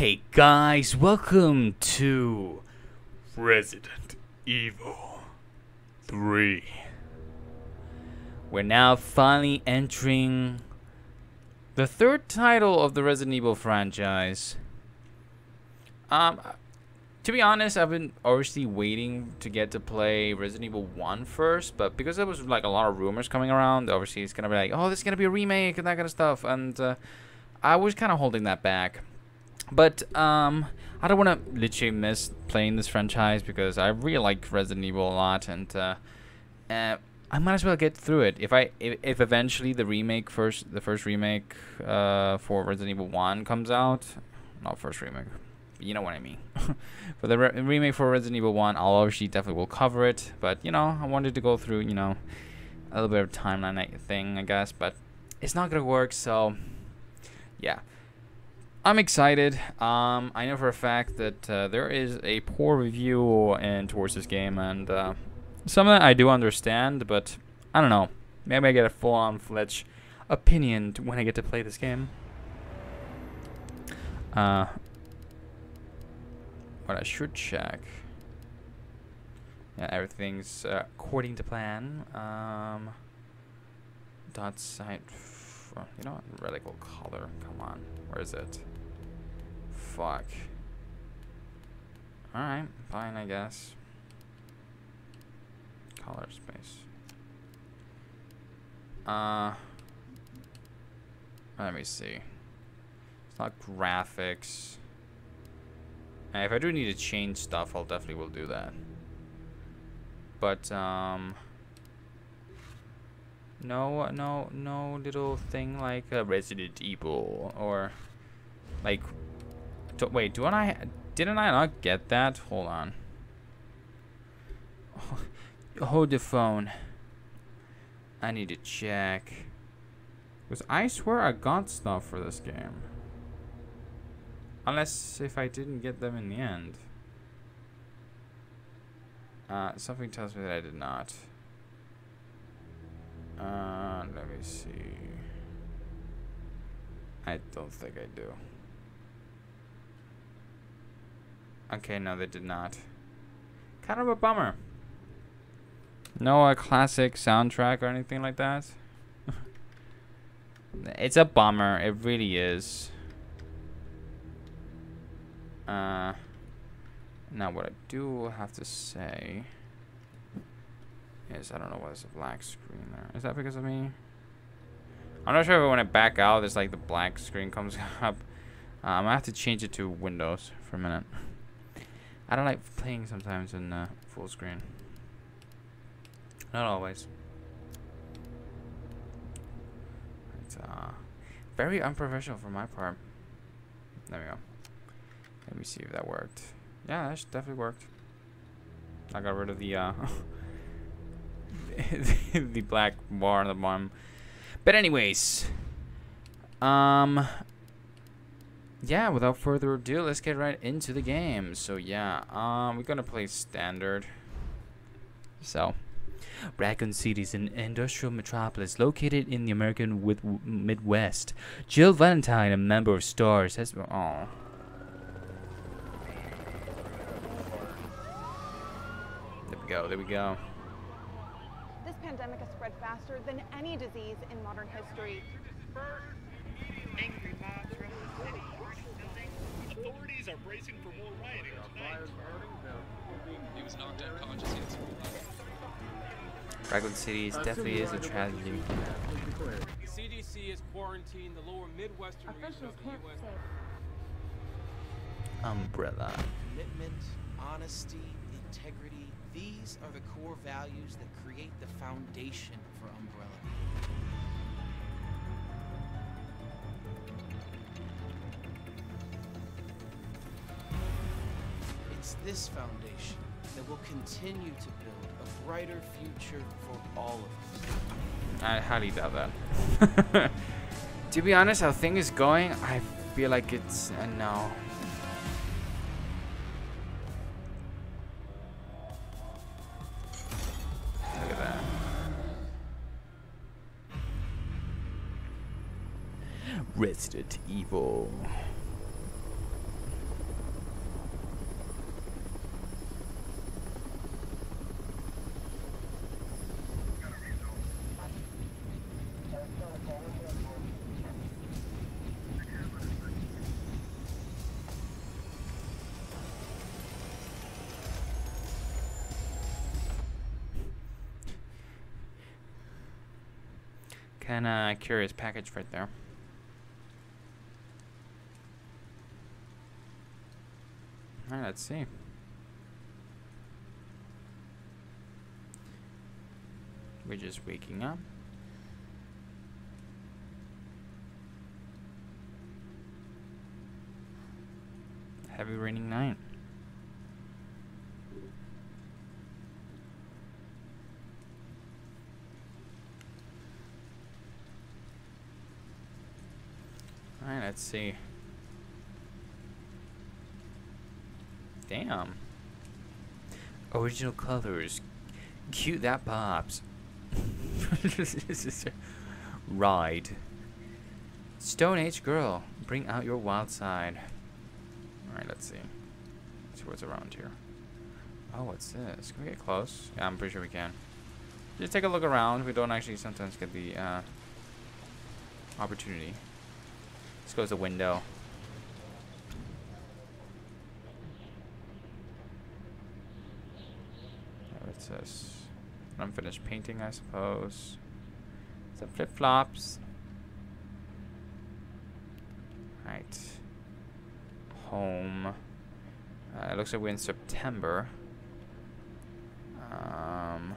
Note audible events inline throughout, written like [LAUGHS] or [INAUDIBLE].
Hey guys, welcome to Resident Evil 3. We're now finally entering the third title of the Resident Evil franchise. Um, to be honest, I've been obviously waiting to get to play Resident Evil 1 first, but because there was like a lot of rumors coming around, obviously it's gonna be like, oh, this is gonna be a remake and that kind of stuff, and uh, I was kind of holding that back. But um, I don't want to literally miss playing this franchise because I really like Resident Evil a lot, and uh, uh, I might as well get through it. If I if, if eventually the remake first the first remake uh, for Resident Evil One comes out, not first remake, you know what I mean. [LAUGHS] for the re remake for Resident Evil One, I'll obviously definitely will cover it. But you know, I wanted to go through you know a little bit of timeline thing, I guess, but it's not gonna work. So yeah. I'm excited. Um, I know for a fact that uh, there is a poor review in towards this game, and uh, some of that I do understand, but I don't know. Maybe I get a full-on fledged opinion when I get to play this game. Uh, what I should check. Yeah, everything's uh, according to plan. Um, dot site. You know what? Radical color. Come on. Where is it? Fuck. Alright, fine, I guess. Color space. Uh. Let me see. It's not graphics. If I do need to change stuff, I'll definitely will do that. But, um... No, no, no little thing like a Resident Evil or like. Do, wait, do I? Didn't I not get that? Hold on. [LAUGHS] hold the phone. I need to check. Because I swear I got stuff for this game. Unless if I didn't get them in the end. Uh, something tells me that I did not. Uh, let me see. I don't think I do. Okay, no, they did not. Kind of a bummer. No a classic soundtrack or anything like that. [LAUGHS] it's a bummer. It really is. Uh, now what I do have to say is I don't know why there's a black screen there. Is that because of me? I'm not sure if when I back out, there's like the black screen comes [LAUGHS] up. Um, I have to change it to Windows for a minute. I don't like playing sometimes in uh, full screen. Not always. It's uh, very unprofessional for my part. There we go. Let me see if that worked. Yeah, that definitely worked. I got rid of the uh, [LAUGHS] the black bar on the bottom. But anyways, um, yeah. Without further ado, let's get right into the game. So yeah, um, we're gonna play standard. So, Raccoon City is an industrial metropolis located in the American Midwest. Jill Valentine, a member of STARS, has oh. There we go. There we go pandemic has spread faster than any disease in modern history. Angry mobs the city, Authorities are bracing for more rioting tonight. He was knocked unconscious Raccoon City is definitely is a tragedy. CDC has quarantined the lower Midwestern region of the U.S. Umbrella. Commitment, honesty, integrity, these are the core values that create the foundation for Umbrella. It's this foundation that will continue to build a brighter future for all of us. I highly doubt that. [LAUGHS] to be honest, how things is going, I feel like it's a no. Resident Evil. Kind of curious package right there. Alright, let's see. We're just waking up. Heavy raining night. Alright, let's see. Damn. Original colors. Cute that pops. [LAUGHS] ride. Stone Age girl, bring out your wild side. Alright, let's see. Let's see what's around here. Oh, what's this? Can we get close? Yeah, I'm pretty sure we can. Just take a look around. We don't actually sometimes get the uh, opportunity. Let's go to window. What's this? Unfinished painting, I suppose. Some flip flops. Right. Home. Uh, it looks like we're in September. Um,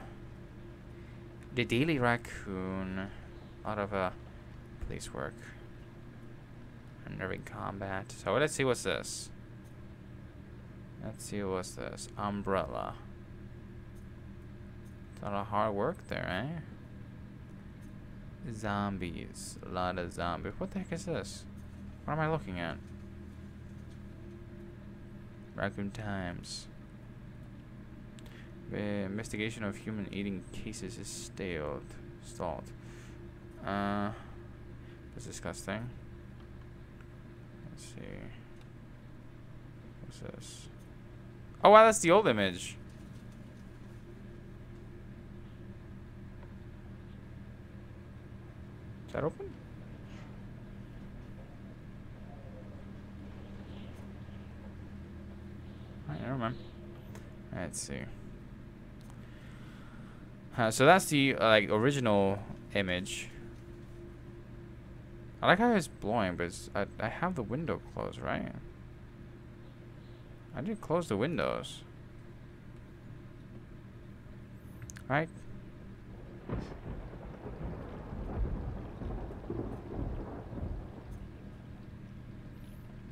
the Daily Raccoon. A lot of uh, police work. Unnerving combat. So let's see what's this. Let's see what's this. Umbrella. It's a lot of hard work there, eh? Zombies. A lot of zombies. What the heck is this? What am I looking at? Raccoon Times. The investigation of human eating cases is stalled. Stalled. Uh, that's disgusting. Let's see. What's this? Oh wow, that's the old image. Is that open? Alright, never mind. Let's see. Uh, so that's the uh, like original image. I like how it's blowing, but it's, I I have the window closed, right? I did close the windows. Right?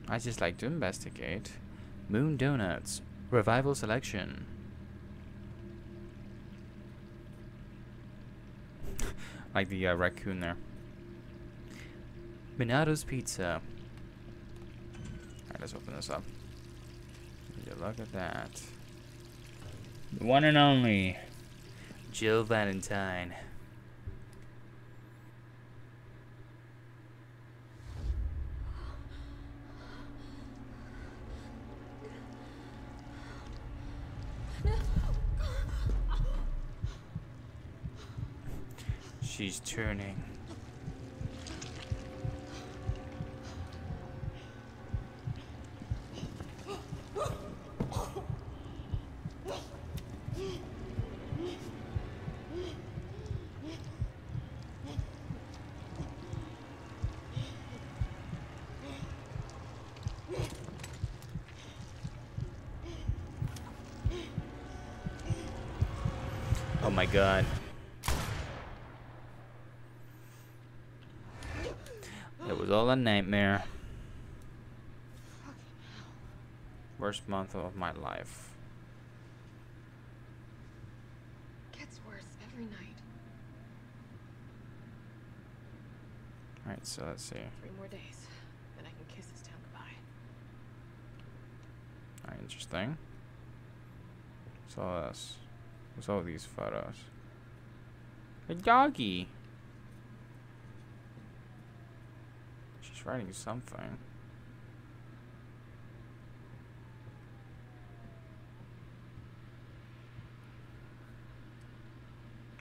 I just like to investigate. Moon Donuts. Revival selection. [LAUGHS] like the uh, raccoon there. Minato's Pizza. Alright, let's open this up. Look at that. The one and only Jill Valentine. She's turning. Oh my god. It was all a nightmare. Worst month of my life. Gets worse every night. Alright, so let's see. Three more days, then I can kiss this town goodbye. Alright, interesting. What's all this? What's all these photos? A doggy. She's writing something.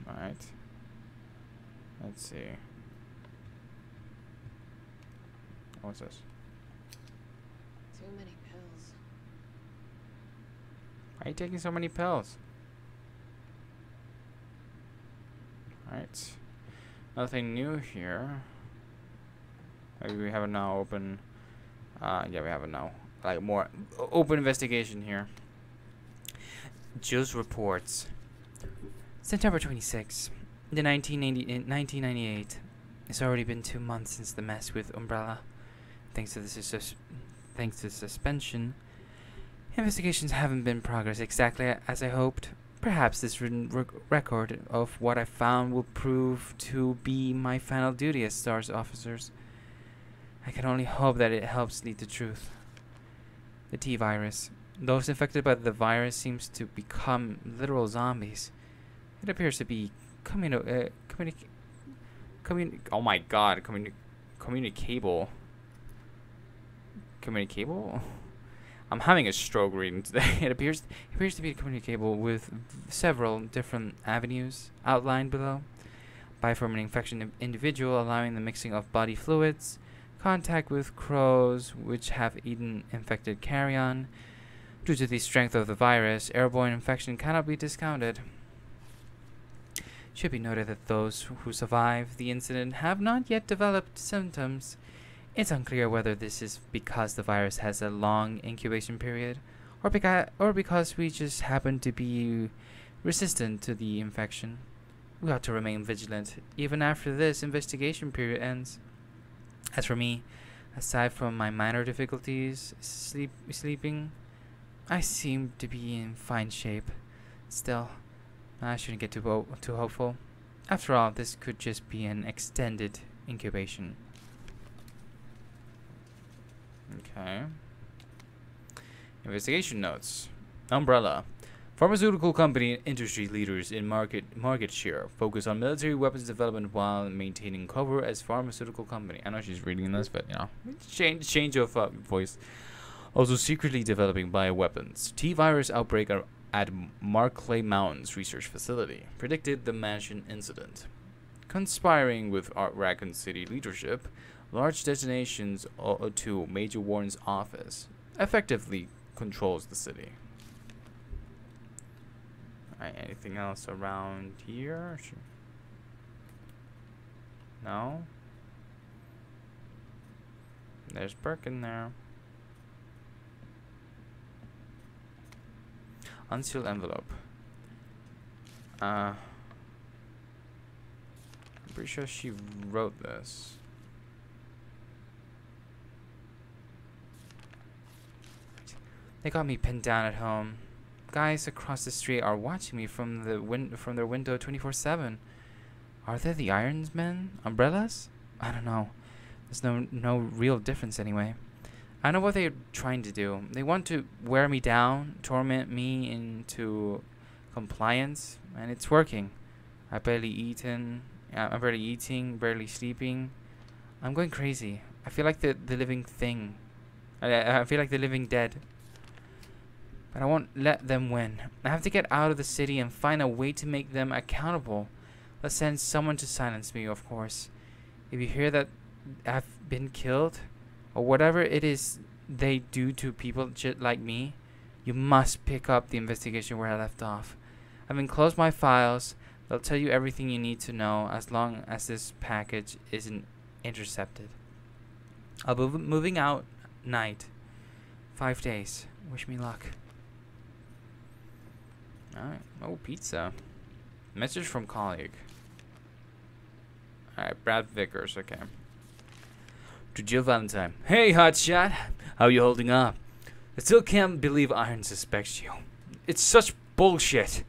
Alright. Let's see. Oh, what's this? Too many pills. Why are you taking so many pills? Alright. Nothing new here. Maybe we have it now open. Uh, yeah, we have it now. Like more open investigation here. Jules reports. September 26, the 1990, 1998. It's already been two months since the mess with Umbrella. Thanks to the thanks to suspension, investigations haven't been progress exactly as I hoped. Perhaps this written rec- record of what I found will prove to be my final duty as STARS officers. I can only hope that it helps lead to truth. The T virus. Those infected by the virus seems to become literal zombies. It appears to be communi- uh, communi- communi- oh my god, communi- communicable. Communicable? I'm having a stroke reading today. [LAUGHS] it appears it appears to be communicable with several different avenues outlined below. By from an infection in- individual, allowing the mixing of body fluids, contact with crows which have eaten infected carrion. Due to the strength of the virus, airborne infection cannot be discounted. Should be noted that those who survive the incident have not yet developed symptoms. It's unclear whether this is because the virus has a long incubation period or, or because we just happen to be resistant to the infection. We ought to remain vigilant even after this investigation period ends. As for me, aside from my minor difficulties sleep sleeping, I seem to be in fine shape. Still, I shouldn't get too too hopeful. After all, this could just be an extended incubation. Okay. Investigation notes. Umbrella. Pharmaceutical company industry leaders in market market share focus on military weapons development while maintaining cover as pharmaceutical company. I know she's reading this, but you know, change change of uh, voice. Also secretly developing bioweapons. T-virus outbreak at Arklay Mountains Research Facility. Predicted the mansion incident. Conspiring with Art Raccoon City leadership, large detonations to Major Warren's office effectively controls the city. Alright, anything else around here? No? There's Burke in there. Unsealed envelope. Uh, I'm pretty sure she wrote this. They got me pinned down at home. Guys across the street are watching me from the win- from their window 24/7. Are they the Irons Men? Umbrellas? I don't know. There's no no real difference anyway. I know what they're trying to do. They want to wear me down, torment me into compliance, and it's working. I barely eaten. I'm barely eating, barely sleeping. I'm going crazy. I feel like the the living thing. I I feel like the living dead. But I won't let them win. I have to get out of the city and find a way to make them accountable. Let's send someone to silence me, of course. If you hear that I've been killed, or whatever it is they do to people like me, you must pick up the investigation where I left off. I've enclosed my files. They'll tell you everything you need to know as long as this package isn't intercepted. I'll be moving out night. Five days. Wish me luck. Alright. Oh, pizza. Message from colleague. Alright, Brad Vickers, okay. To Jill Valentine. Hey, hotshot. How you holding up? I still can't believe Iron suspects you. It's such bullshit.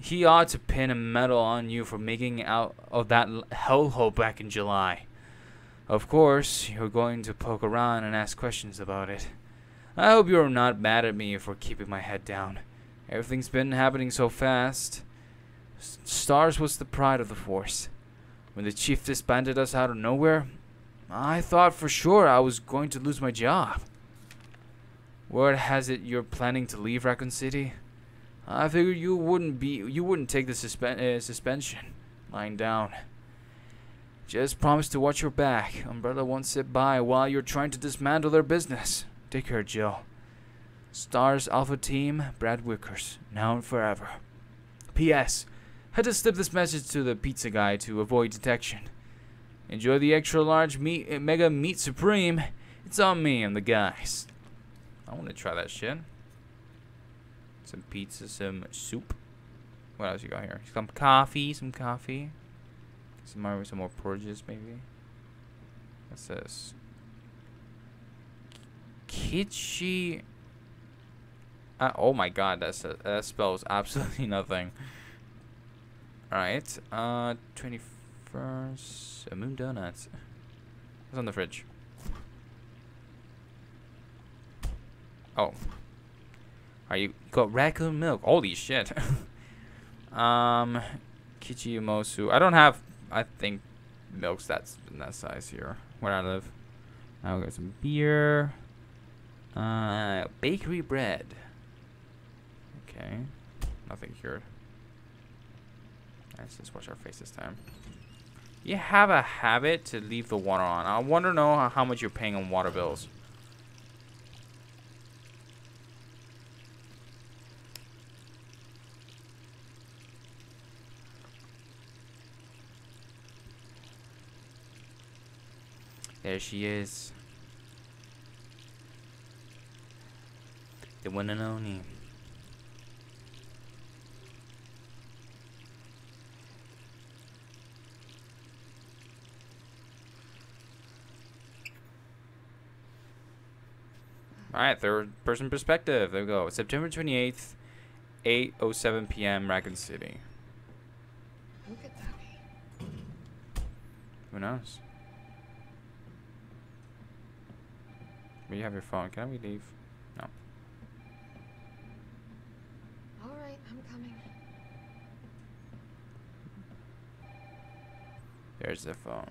He ought to pin a medal on you for making out of that hellhole back in July. Of course, you're going to poke around and ask questions about it. I hope you're not mad at me for keeping my head down. Everything's been happening so fast. S- Stars was the pride of the force. When the chief disbanded us out of nowhere, I thought for sure I was going to lose my job. Word has it you're planning to leave Raccoon City. I figured you wouldn't be you wouldn't take the suspen- uh, suspension lying down. Just promise to watch your back. Umbrella won't sit by while you're trying to dismantle their business. Take care, Jill. Stars Alpha Team, Brad Vickers, now and forever. P.S. Had to slip this message to the pizza guy to avoid detection. Enjoy the extra large meat, uh, mega meat supreme. It's on me and the guys. I want to try that shit. Some pizza, some soup. What else you got here? Some coffee, some coffee. Some more, some more porridges, maybe. What's this? Kichi. Uh, oh my god, that's a, that spells [LAUGHS] absolutely nothing. Alright, uh, 21st, uh, Moon Donuts. What's on the fridge? Oh. Are you got raccoon milk? Holy shit. [LAUGHS] um, Kichiyomosu. I don't have, I think, milks that's in that size here where I live. We got some beer. Uh, bakery bread. Nothing here. Let's just wash our face this time. You have a habit to leave the water on. I wonder know how, how much you're paying on water bills. There she is. The one and only. Alright, third person perspective. There we go. September 28th, 8.07 p.m. Raccoon City. Who could that be? Who knows? You have your phone. Can we leave? No. All right, I'm coming. There's the phone.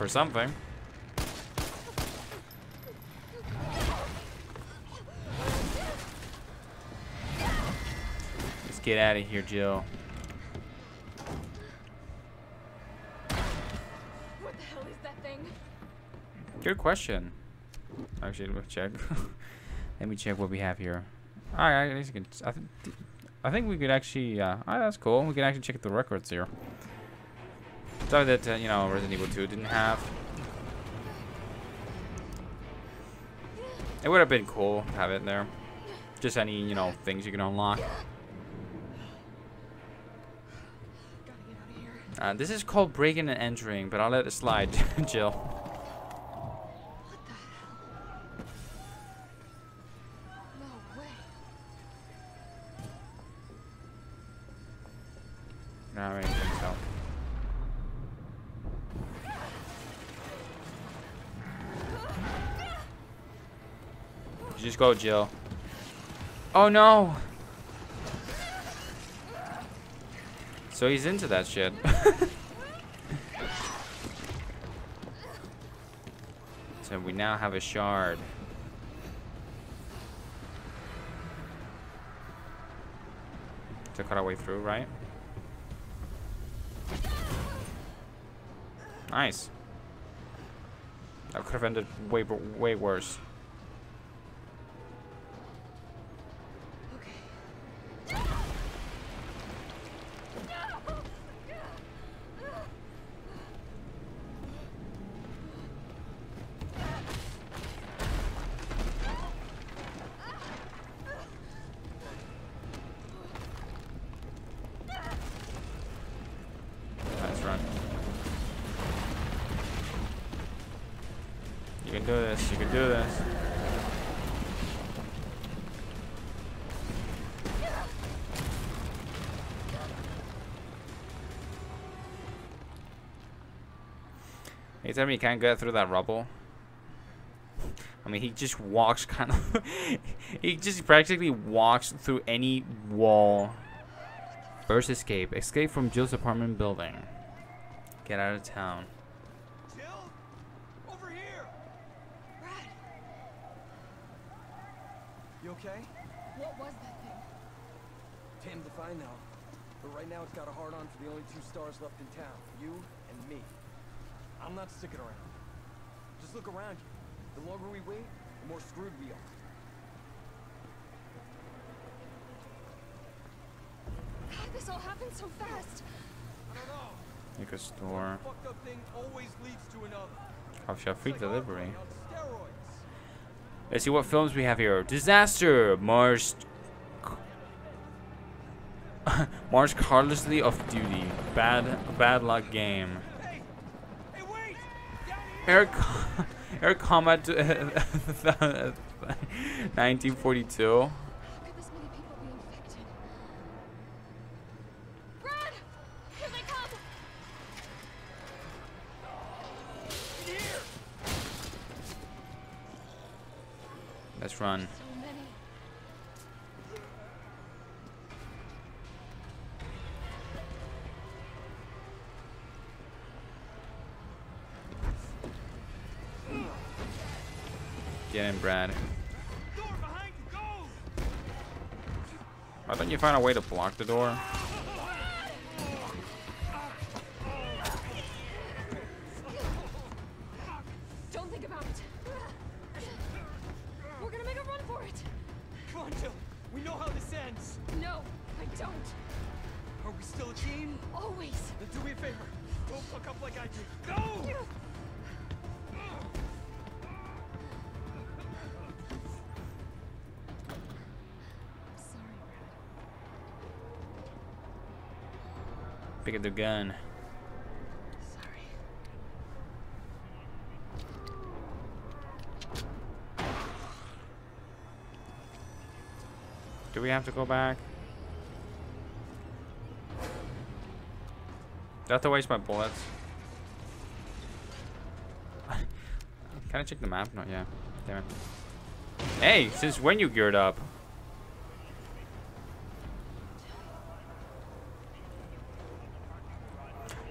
for something. Let's get out of here, Jill. What the hell is that thing? Good question. Actually, let me check. [LAUGHS] let me check what we have here. Alright, I guess you can. I, th I think we could actually. Uh, that's cool. We can actually check the records here. Stuff that uh, you know Resident Evil 2 didn't have. It would have been cool to have it there. Just any you know things you can unlock. Uh, this is called breaking and entering, but I'll let it slide, [LAUGHS] Jill. What the hell? No way. No, I don't think so. You just go, Jill. Oh no! So he's into that shit. [LAUGHS] so we now have a shard. To cut our way through, right? Nice. That could have ended way, way worse. You tell me you can't get through that rubble? I mean, he just walks kind of. [LAUGHS] he just practically walks through any wall. First escape. Escape from Jill's apartment building. Get out of town. Jill? Over here! Brad, You okay? what was that thing? Damned if I know. But right now it's got a hard on for the only two stars left in town. You and me. I'm not sticking around. Just look around you. The longer we wait, the more screwed we are. God, this all happened so fast. I don't know. Liquor store. Fucked up thing always leads to another. Coffee shop. Free like delivery. Armory on steroids. Let's see what films we have here. Disaster. Mars. [LAUGHS] Mars Carelessly Off Duty. Bad Bad Luck Game. Air, Co- Air Combat 1942. How could Brad. Door behind you, go! Why don't you find a way to block the door? Gun. Sorry. Do we have to go back? Do I have to waste my bullets? [LAUGHS] Can I check the map? No, yeah. Damn it. Hey, since when you geared up?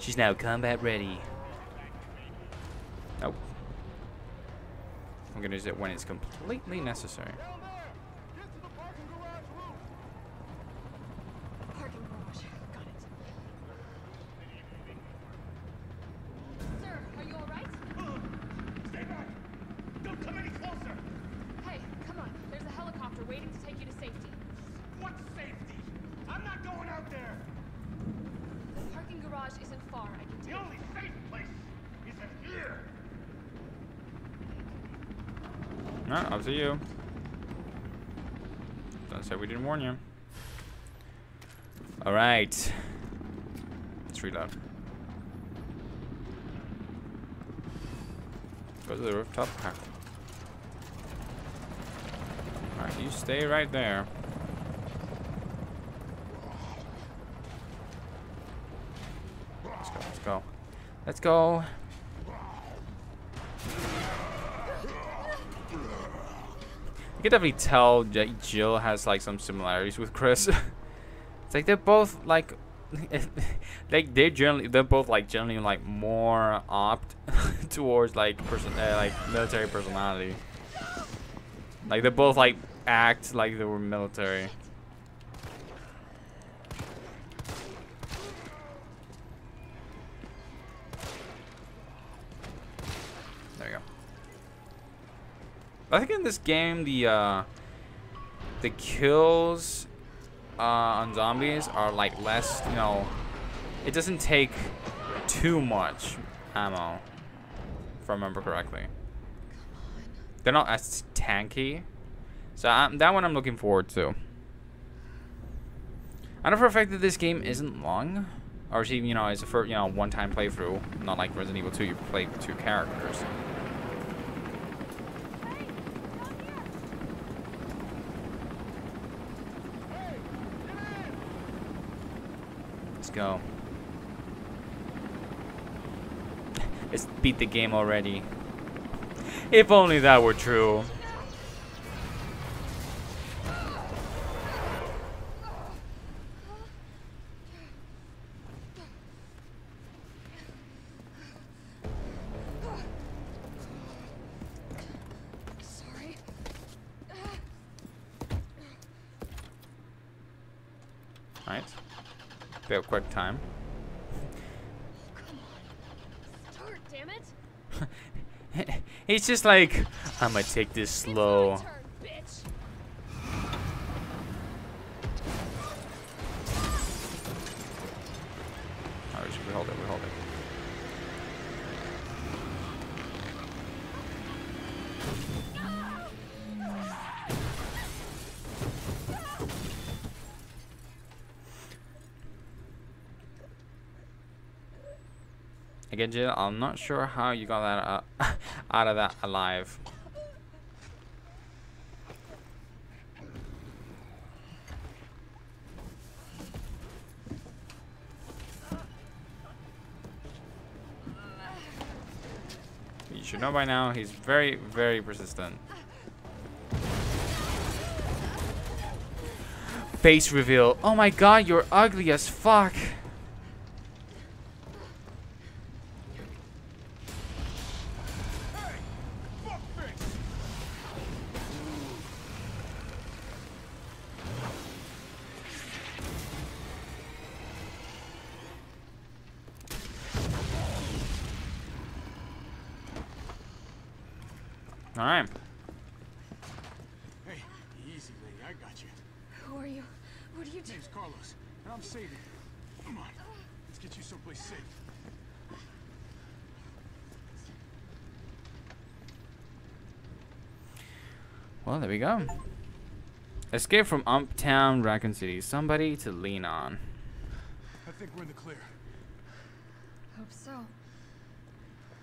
She's now combat ready. Nope. I'm gonna use it when it's completely necessary. Parking garage. Got it. Sir, are you alright? Stay back! Don't come any closer! Hey, come on. There's a helicopter waiting to take you to safety. What safety? I'm not going out there! The parking garage isn't far. I can The only safe place is in here! No, up to you. Don't say we didn't warn you. All right. Let's reload. Go to the rooftop. Ah. All right, you stay right there. Let's go. Let's go. Let's go. You can definitely tell that Jill has like some similarities with Chris. [LAUGHS] it's like they're both like, [LAUGHS] like they're generally they're both like generally like more opt [LAUGHS] towards like person uh, like military personality. Like they both like act like they were military. I think in this game the uh, the kills uh, on zombies are like less, you know, it doesn't take too much ammo, if I remember correctly. They're not as tanky, so um, that one I'm looking forward to. I know for a fact that this game isn't long, or even you know, it's a for you know one-time playthrough, not like Resident Evil 2. You play two characters. Go. Let's beat the game already. if only that were true. Quick time. Start, damn it. [LAUGHS] He's just like, I'm gonna take this slow. I'm not sure how you got that uh, [LAUGHS] out of that alive. You should know by now, he's very, very persistent. Face reveal. Oh my god, you're ugly as fuck. Escape from Uptown Raccoon City. Somebody to lean on. I think we're in the clear. Hope so.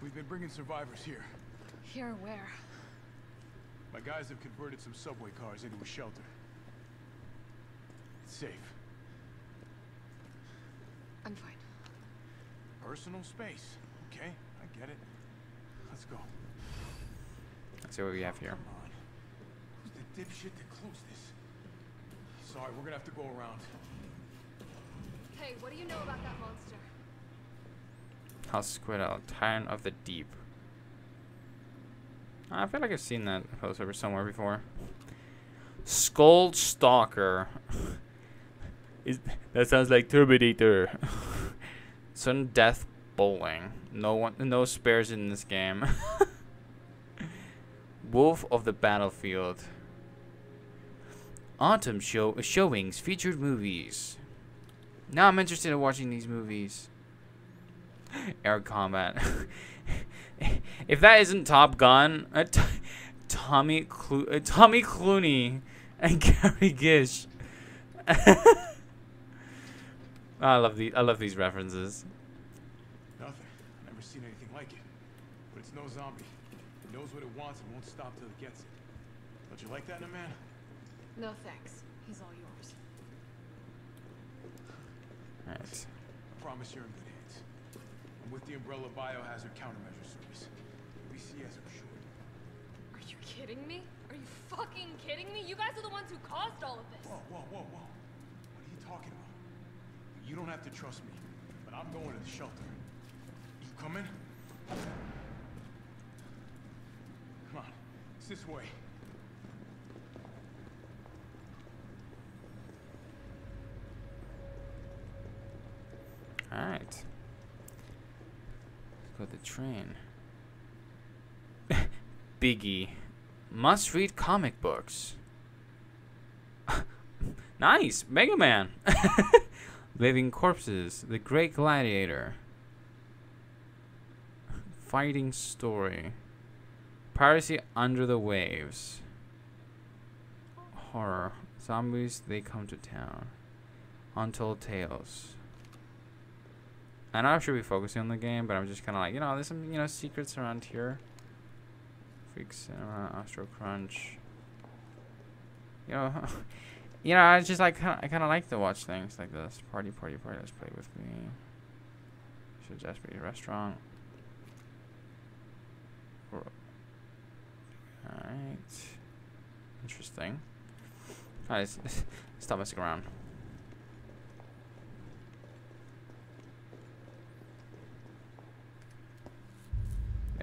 We've been bringing survivors here. Here, where? My guys have converted some subway cars into a shelter. It's safe. I'm fine. Personal space. Okay, I get it. Let's go. Let's see what we have here. Come on. Who's the dipshit that closed this? Sorry, we're gonna have to go around. Hey, what do you know about that monster? House Squiddo, Tyrant of the Deep. I feel like I've seen that poster somewhere before. Skull Stalker. [LAUGHS] Is that sounds like Terminator. [LAUGHS] Sudden death bowling. No one, no spares in this game. [LAUGHS] Wolf of the Battlefield. Autumn show showings featured movies. Now I'm interested in watching these movies. [LAUGHS] Air combat. [LAUGHS] if that isn't Top Gun, uh, Tommy Clo- uh, Tommy Clooney and [LAUGHS] Gary Gish. I love the I love these references. Nothing. Never seen anything like it. But it's no zombie. It knows what it wants and won't stop till it gets it. Don't you like that in a man? No thanks. He's all yours. Alright. I promise you're in good hands. I'm with the Umbrella Biohazard Countermeasure Service. BCS for short. Are you kidding me? Are you fucking kidding me? You guys are the ones who caused all of this. Whoa, whoa, whoa, whoa. What are you talking about? You don't have to trust me, but I'm going to the shelter. You coming? Come on. It's this way. Alright. Go the train. [LAUGHS] Biggie. Must read comic books. [LAUGHS] nice! Mega Man! [LAUGHS] Living Corpses. The Great Gladiator. Fighting Story. Piracy Under the Waves. Horror. Zombies, they come to town. Untold Tales. I know I should be focusing on the game, but I'm just kind of like, you know, there's some, you know, secrets around here. Freak Cinema, Astro Crunch. You know, [LAUGHS] you know, I just like, kinda, I kind of like to watch things like this. Party, party, party. Let's play with me. Should just be a restaurant. Alright. Interesting. Alright, [LAUGHS] stop messing around.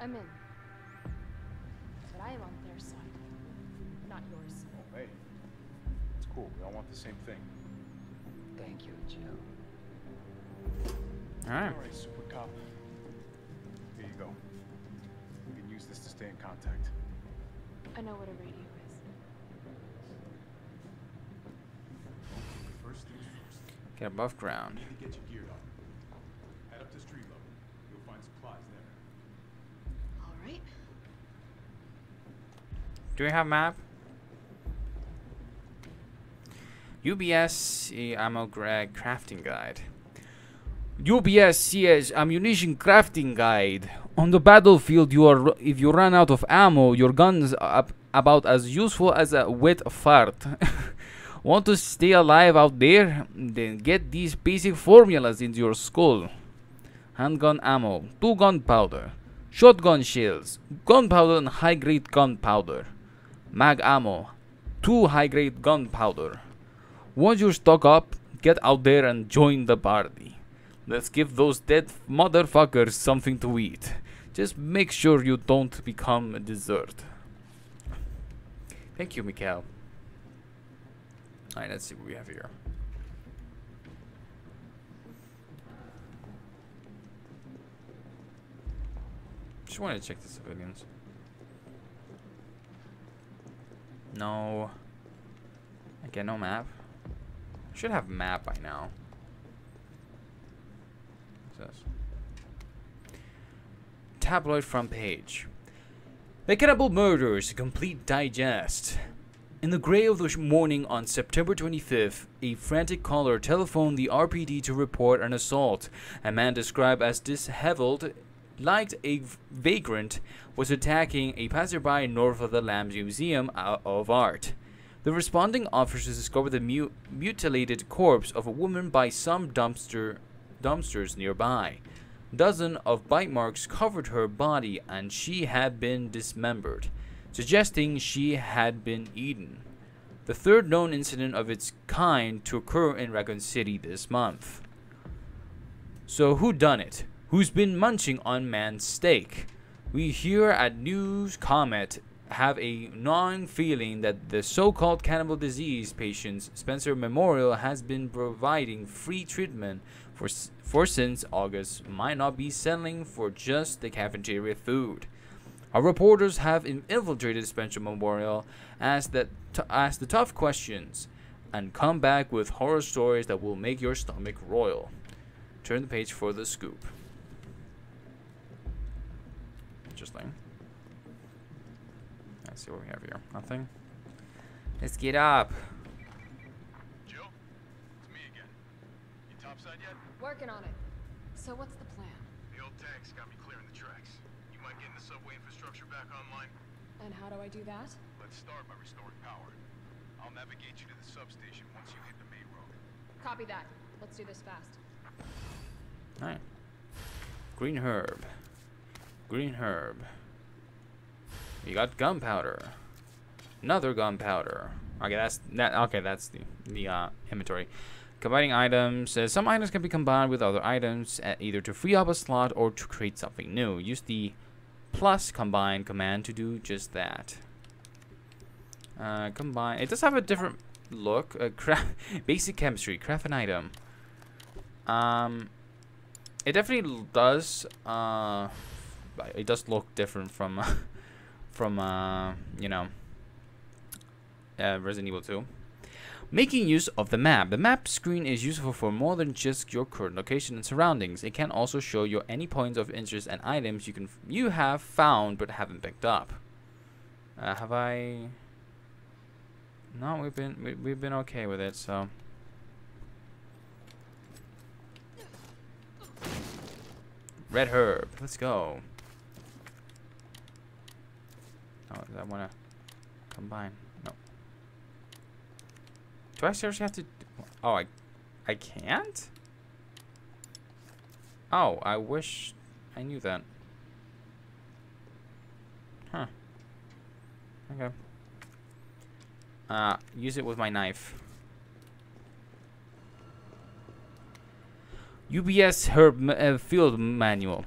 I'm in. But I am on their side, not yours. Oh, hey. It's cool. We all want the same thing. Thank you, Jill. Alright. All right, Super Cop. Here you go. We can use this to stay in contact. I know what a radio is. First things first. Get above ground. You need to get you geared up. Head up to street level. You'll find supplies there. All right. Do we have map? UBS eh, ammo gra- crafting guide. UBS CS ammunition crafting guide. On the battlefield, you are if you run out of ammo, your gun's up about as useful as a wet fart. [LAUGHS] Want to stay alive out there? Then get these basic formulas into your skull. Handgun ammo, two gunpowder, shotgun shells, gunpowder and high grade gunpowder, mag ammo, two high grade gunpowder. Once you're stock up, get out there and join the party. Let's give those dead motherfuckers something to eat. Just make sure you don't become a dessert. Thank you, Mikhail. Alright, let's see what we have here. Just wanted to check the civilians. No. Okay, no map. Should have map by now. What's this? Tabloid front page. The Cannibal Murders, complete digest. In the gray of the morning on September 25th, a frantic caller telephoned the RPD to report an assault. A man described as disheveled, like a vagrant, was attacking a passerby north of the Lambs Museum uh, of Art. The responding officers discovered the mu- mutilated corpse of a woman by some dumpster dumpsters nearby. Dozen of bite marks covered her body and she had been dismembered, suggesting she had been eaten. The third known incident of its kind to occur in Raccoon City this month. So who done it? Who's been munching on man's steak? We here at News Comet have a gnawing feeling that the so-called cannibal disease patients Spencer Memorial has been providing free treatment for for since August might not be settling for just the cafeteria food. Our reporters have infiltrated Spencer Memorial, asked that asked the tough questions, and come back with horror stories that will make your stomach royal. Turn the page for the scoop. Interesting. Let's see what we have here. Nothing. Let's get up. Jill? It's me again. You topside? yet? Working on it. So what's the plan? The old tanks got me clearing the tracks. You mind getting the subway infrastructure back online? And how do I do that? Let's start by restoring power. I'll navigate you to the substation once you hit the main road. Copy that. Let's do this fast. Alright. Green herb. Green herb. You got gunpowder. Another gunpowder. Okay, that's that. Okay, that's the the uh, inventory. Combining items. Uh, some items can be combined with other items, uh, either to free up a slot or to create something new. Use the plus combine command to do just that. Uh, combine. It does have a different look. Uh, craft [LAUGHS] basic chemistry. Craft an item. Um, it definitely does. Uh, it does look different from [LAUGHS] from uh, you know uh, Resident Evil 2. Making use of the map. The map screen is useful for more than just your current location and surroundings. It can also show you any points of interest and items you can you have found but haven't picked up. Uh, have I? No, we've been we, we've been okay with it. So. Red herb. Let's go. Oh, I want to combine? No. Do I seriously have to? Oh, I, I can't. Oh, I wish I knew that. Huh. Okay. Uh, use it with my knife. UBS Herb uh, Field Manual.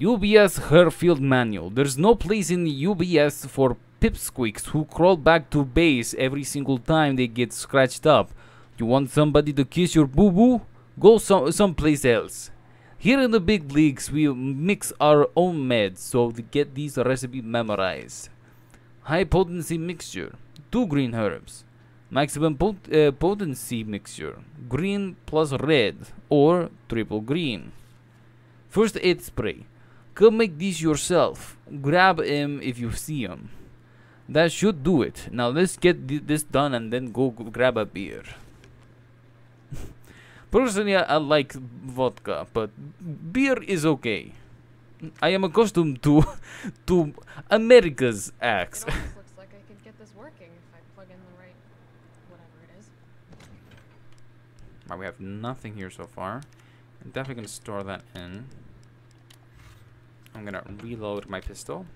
UBS Herb Field Manual. There's no place in UBS for pipsqueaks who crawl back to base every single time they get scratched up. You want somebody to kiss your boo boo? Go some someplace else. Here in the big leagues, we mix our own meds so to get these recipe memorized. High potency mixture, two green herbs. Maximum pot- uh, potency mixture, green plus red or triple green. First aid spray. Come make these yourself. Grab him if you see him. That should do it. Now let's get th- this done and then go grab a beer. [LAUGHS] Personally, I, I like vodka, but beer is okay. I am accustomed to [LAUGHS] to America's acts. looks like I could get this working if I plug in the right whatever it is. Right, we have nothing here so far. I'm definitely gonna store that in. I'm gonna reload my pistol.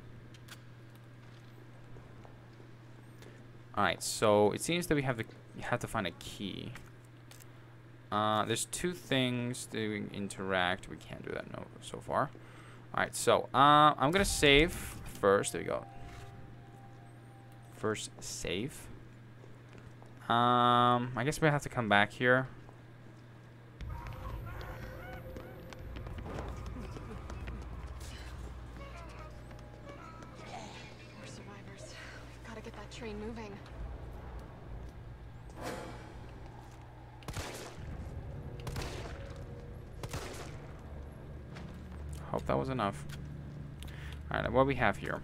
Alright, so it seems that we have the have to find a key. Uh, there's two things to interact. We can't do that no so far. Alright, so uh, I'm gonna save first. There we go. First save. Um, I guess we have to come back here. What we have here?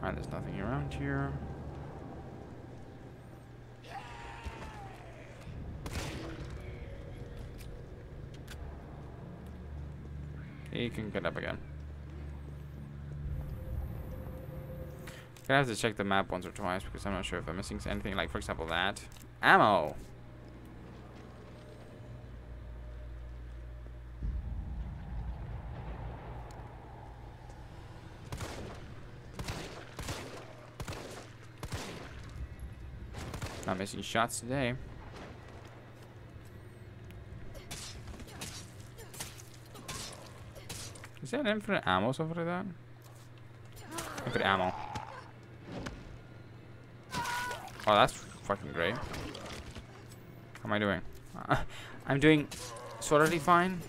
Alright, there's nothing around here. You can get up again. Gonna have to check the map once or twice because I'm not sure if I'm missing anything. Like, for example, that. Ammo! Missing shots today. Is there infinite ammo over that? Infinite ammo. Oh, that's fucking great. How am I doing? [LAUGHS] I'm doing sort of fine.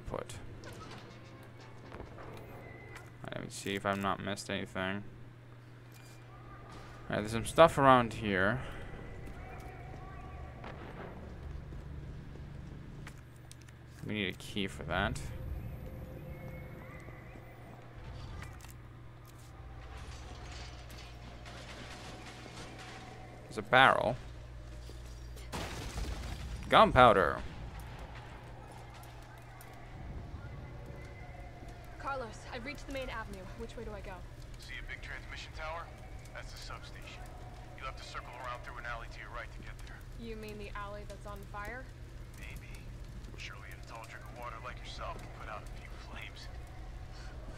put? Let me see if I've not missed anything. Alright, there's some stuff around here. We need a key for that. There's a barrel. Gunpowder. Reached the main avenue. Which way do I go? See a big transmission tower? That's the substation. You'll have to circle around through an alley to your right to get there. You mean the alley that's on fire? Maybe. Surely a tall drink of water like yourself can put out a few flames.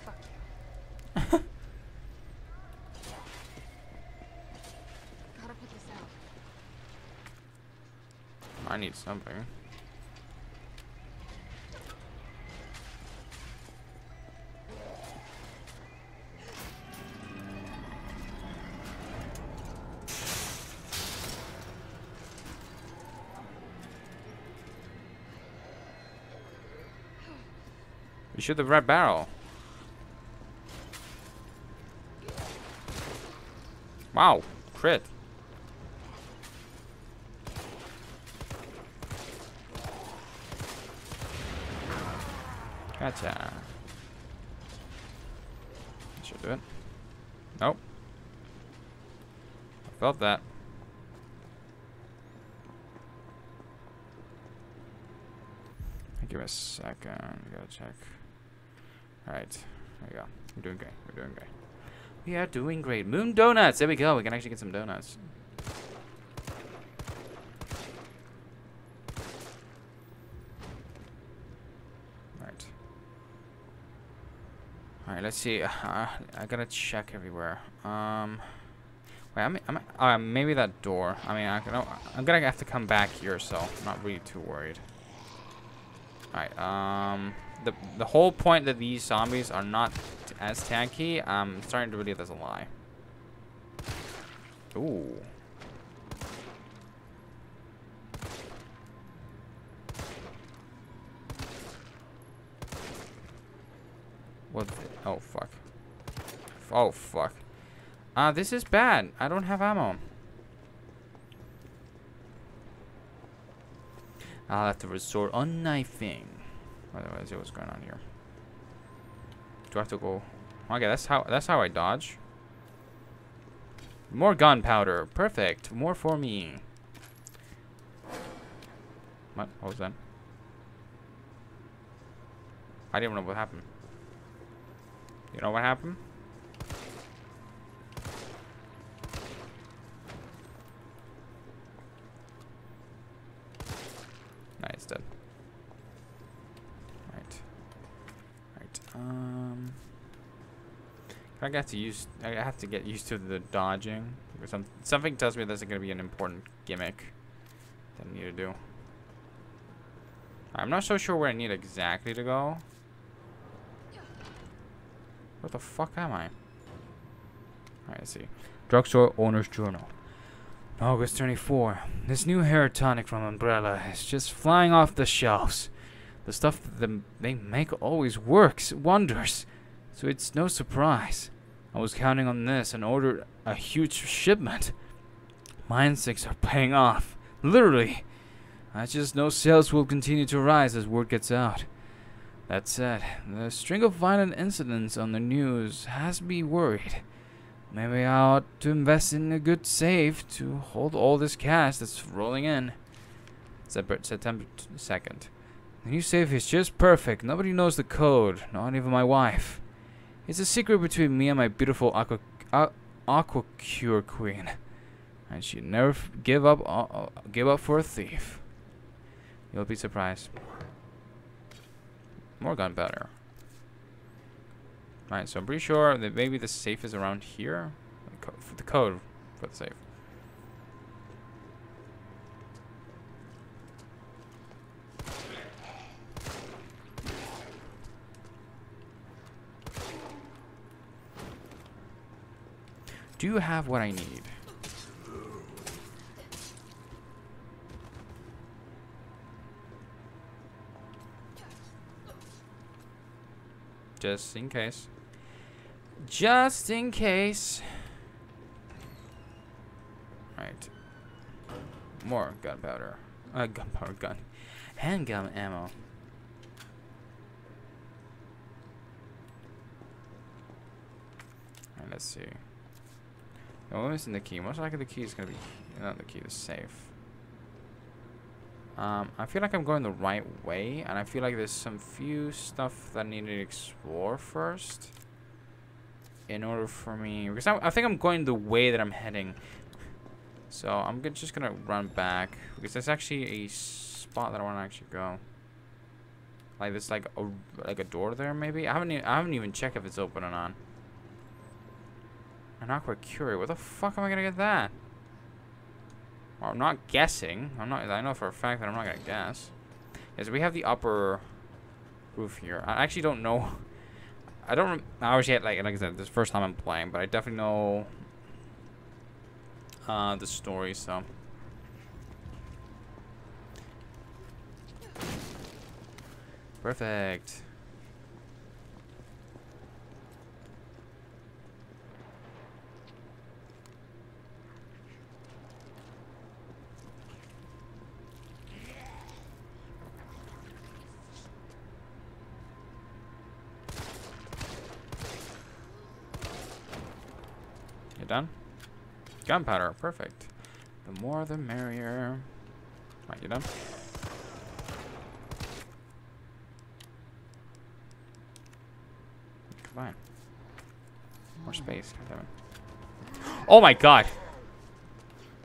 Fuck you. [LAUGHS] Gotta put this out. I need something. Shoot the red barrel. Wow, crit. Gotcha. Should do it. Nope. I felt that. Give me a second. Gotta check. Alright. There we go. We're doing great. We're doing great. We are doing great. Moon donuts. There we go. We can actually get some donuts. Alright. Alright, let's see. Uh, I gotta check everywhere. Um, wait, I'm, I'm, uh, maybe that door. I mean, I can, I'm gonna have to come back here, so I'm not really too worried. Alright, um, the, the whole point that these zombies are not as tanky, I'm starting to believe that's a lie. Ooh. What? oh, fuck. Oh, fuck. Uh, this is bad. I don't have ammo. I'll have to resort on knifing. Otherwise, what's going on here? Do I have to go? Okay, that's how that's how I dodge. More gunpowder. Perfect. More for me. What? What was that? I didn't know what happened. You know what happened? Nice, dead. Right. Right. Um. I got to use. I have to get used to the dodging. Or some, something tells me that's going to be an important gimmick that I need to do. I'm not so sure where I need exactly to go. Where the fuck am I? Alright, let's see. Drugstore Owner's Journal. August 24. This new hair tonic from Umbrella is just flying off the shelves. The stuff that them- they make always works wonders, so it's no surprise. I was counting on this and ordered a huge shipment. My instincts are paying off. Literally. I just know sales will continue to rise as word gets out. That said, the string of violent incidents on the news has me worried. Maybe I ought to invest in a good safe to hold all this cash that's rolling in. Sep- September 2nd. The new safe is just perfect. Nobody knows the code, not even my wife. It's a secret between me and my beautiful aqua, uh, aquacure queen. And she'd never give up uh, uh, give up for a thief. You'll be surprised. More gunpowder. Alright, so I'm pretty sure that maybe the safe is around here. The, co- for the code for the safe. do have what I need. Just in case. Just in case. Right. More gunpowder. Uh, gunpowder gun. Handgun ammo. Right, let's see. No, we're missing the key. Most likely the key is gonna be not the key, the safe. Um, I feel like I'm going the right way, and I feel like there's some few stuff that I need to explore first. In order for me, because I, I think I'm going the way that I'm heading. So I'm just gonna run back because there's actually a spot that I want to actually go. Like there's like a like a door there maybe. I haven't even, I haven't even checked if it's open or not. An aqua curie. Where the fuck am I gonna get that? Well, I'm not guessing. I'm not. I know for a fact that I'm not gonna guess. Yes, we have the upper roof here. I actually don't know. [LAUGHS] I don't. I always yet like like I said, this is the first time I'm playing, but I definitely know uh, the story. So. Perfect. You done? Gunpowder, perfect. The more the merrier. Right, you done? On. More space, goddammit. Oh my god!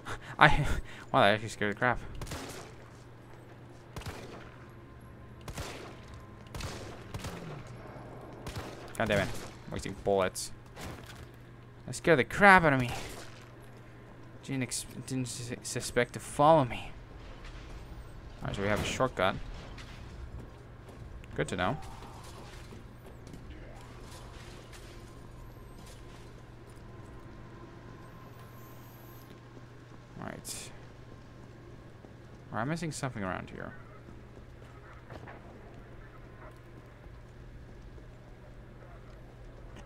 [LAUGHS] I [LAUGHS] wow that actually scared the crap. God damn it. Wasting bullets. That scared the crap out of me. Didn't, didn't sus- suspect to follow me. Alright, so we have a shortcut. Good to know. Right. Or I'm missing something around here.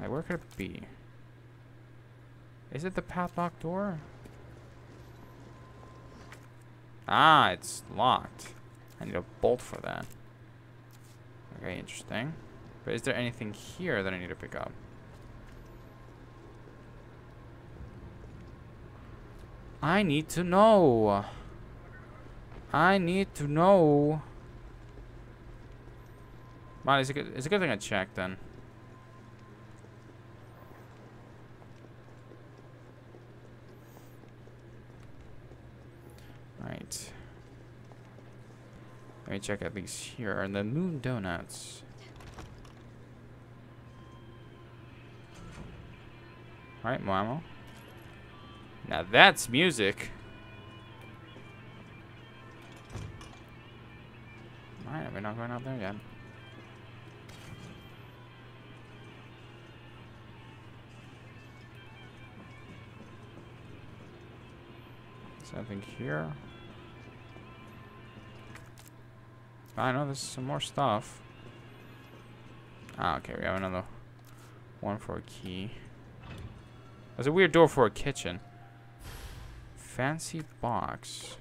Like, where could it be? Is it the padlock door? Ah, it's locked. I need a bolt for that. Okay, interesting. But is there anything here that I need to pick up? I need to know. I need to know. Well, it's a good, it's a good thing I checked then. Right. Let me check at least here. And the moon donuts. Alright, more ammo. Now that's music. Alright, we're not going out there yet. Something here. I know there's some more stuff. Ah, okay, we have another one for a key. There's a weird door for a kitchen. Fancy box.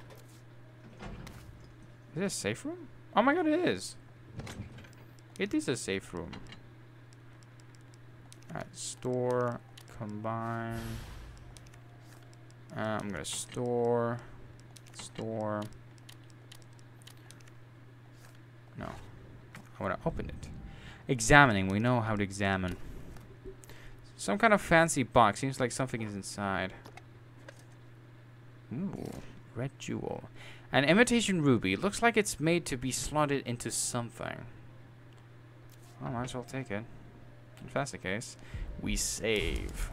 Is it a safe room? Oh my god, it is. It is a safe room. Alright, store, combine. Uh, I'm gonna store, store. No, I want to open it. Examining. We know how to examine. Some kind of fancy box. Seems like something is inside. Ooh, red jewel. An imitation ruby. Looks like it's made to be slotted into something. Well, might as well take it. If that's the case, we save.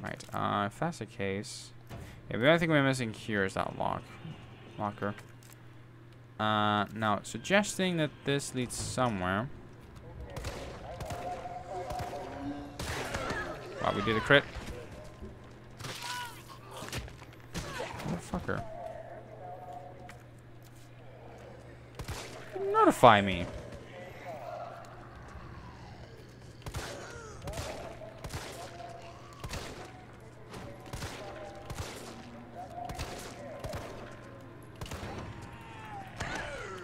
Right, uh, if that's the case... Yeah, the only thing we're missing here is that lock. Locker. Uh, now, suggesting that this leads somewhere. Wow, we did a crit. Motherfucker. Notify me.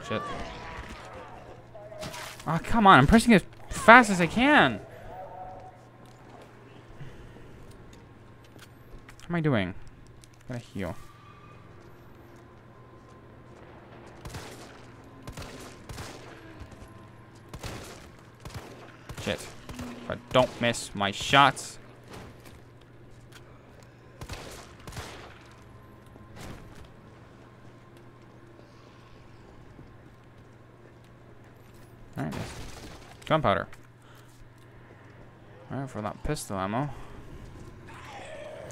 Shit. Oh, come on. I'm pressing as fast as I can. What am I doing? I Gotta heal. Shit. I don't miss my shots. Alright. Gunpowder. Alright, for that pistol ammo.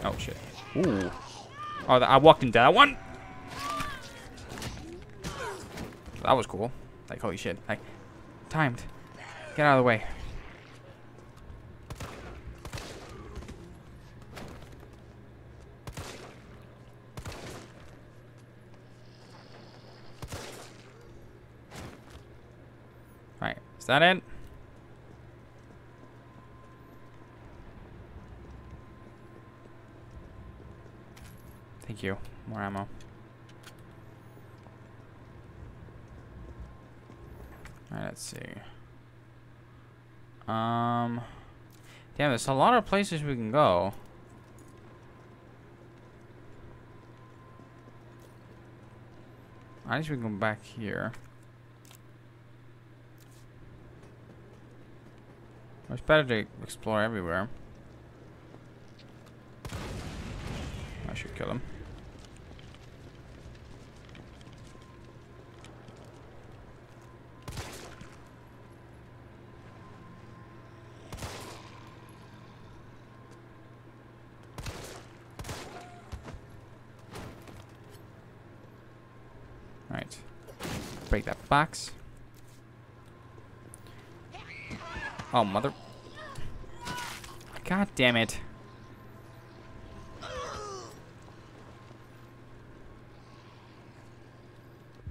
Oh shit. Ooh. Oh, I walked into that one. That was cool. Like, holy shit. Like, timed. Get out of the way. Alright, is that it? Thank you. More ammo. Alright, let's see. Um, damn, there's a lot of places we can go. I guess we can go back here. It's better to explore everywhere. I should kill him. Right. Break that box. Oh, mother. God damn it.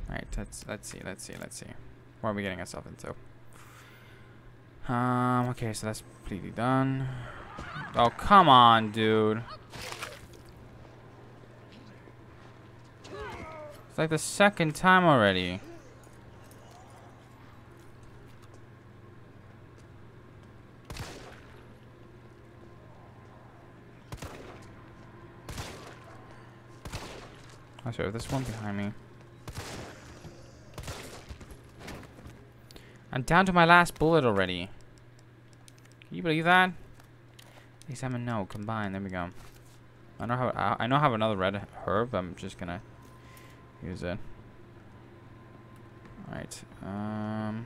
Alright, let's let's see, let's see, let's see. What are we getting ourselves into? Um, okay, so that's completely done. Oh, come on, dude. It's like the second time already. Sorry, there's one behind me. I'm down to my last bullet already. Can you believe that? Examine no, combine. There we go. I know how I know have another red herb. I'm just gonna use it. All right. Um.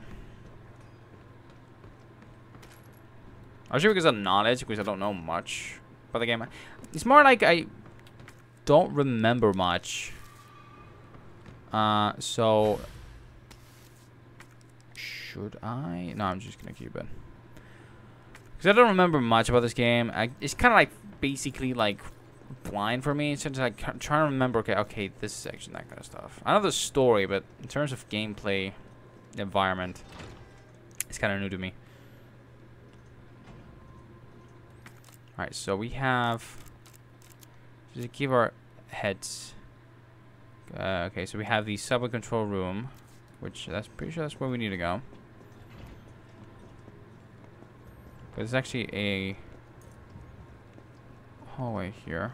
Actually, because of knowledge, because I don't know much about the game. It's more like I don't remember much. Uh, so should I? No, I'm just gonna keep it because I don't remember much about this game. I, it's kind of like basically like blind for me. It's I'm trying to remember. Okay, okay, this section, that kind of stuff. I know the story, but in terms of gameplay, environment, it's kind of new to me. All right, so we have. Just keep our heads. Uh, okay, so we have the subway control room, which that's pretty sure that's where we need to go. But there's actually a hallway here.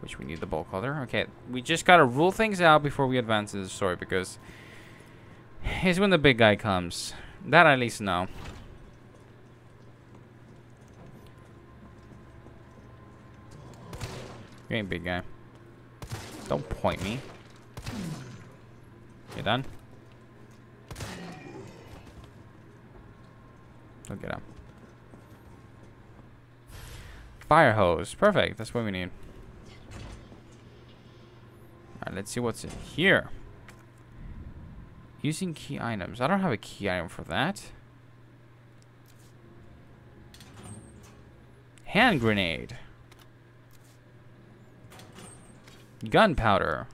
Which we need the bolt cutter. Okay, we just gotta rule things out before we advance in the story because here's when the big guy comes. That I at least know. You ain't big guy. Don't point me. You done? Don't get up. Fire hose. Perfect. That's what we need. Alright, let's see what's in here. Using key items. I don't have a key item for that. Hand grenade. Gunpowder.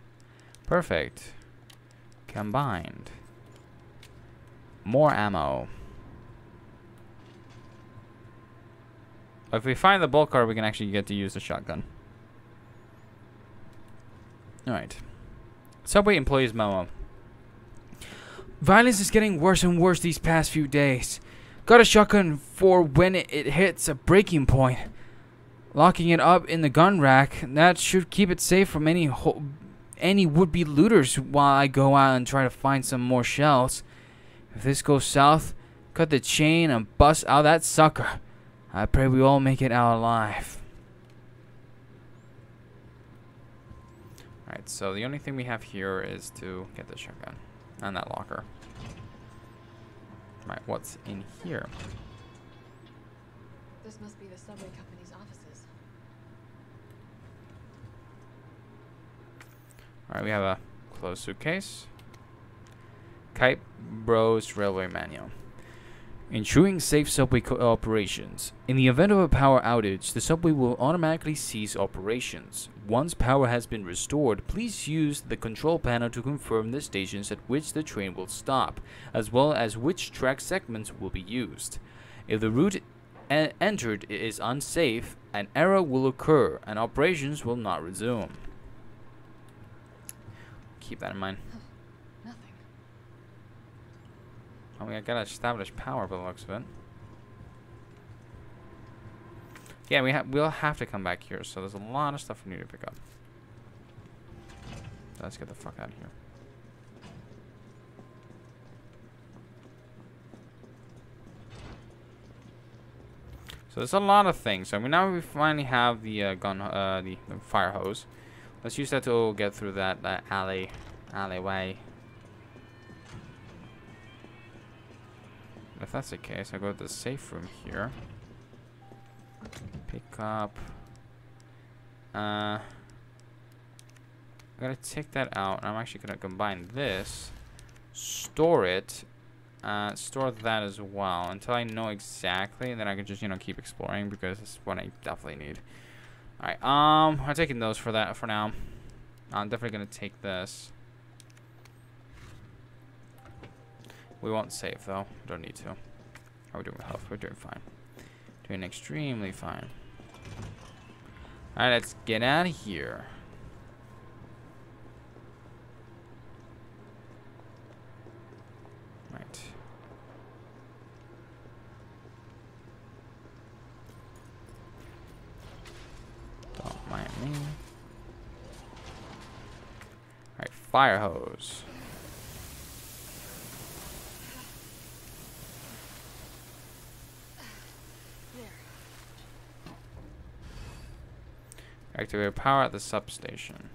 Perfect. Combined. More ammo. If we find the bolt car, we can actually get to use the shotgun. Alright. Subway employees memo. Violence is getting worse and worse these past few days. Got a shotgun for when it hits a breaking point. Locking it up in the gun rack, that should keep it safe from any any would-be looters while I go out and try to find some more shells. If this goes south, cut the chain and bust out that sucker. I pray we all make it out alive. Alright, so the only thing we have here is to get the shotgun and that locker. Right, what's in here? This must be the subway company's offices. Alright, we have a closed suitcase. Kite Bros Railway Manual. Ensuring safe subway operations. In the event of a power outage, the subway will automatically cease operations. Once power has been restored, please use the control panel to confirm the stations at which the train will stop, as well as which track segments will be used. If the route entered is unsafe, an error will occur and operations will not resume. Keep that in mind. Nothing. Mean, I gotta establish power by the looks of it. Yeah, we have we'll have to come back here, so there's a lot of stuff we need to pick up. Let's get the fuck out of here. So there's a lot of things. So I mean, now we finally have the uh, gun, uh, the, the fire hose. Let's use that to get through that, that alley, alleyway. If that's the case, I go to the safe room here. Pick up. Uh, I'm gonna take that out. I'm actually gonna combine this, store it, uh, store that as well until I know exactly. Then I can just you know keep exploring because it's what I definitely need. All right. Um, I'm taking those for that for now. I'm definitely gonna take this. We won't save though. Don't need to. How are we doing with health? We're doing fine. Doing extremely fine. Alright, let's get out of here. Right. Me. Alright, fire hose. Activate power at the substation.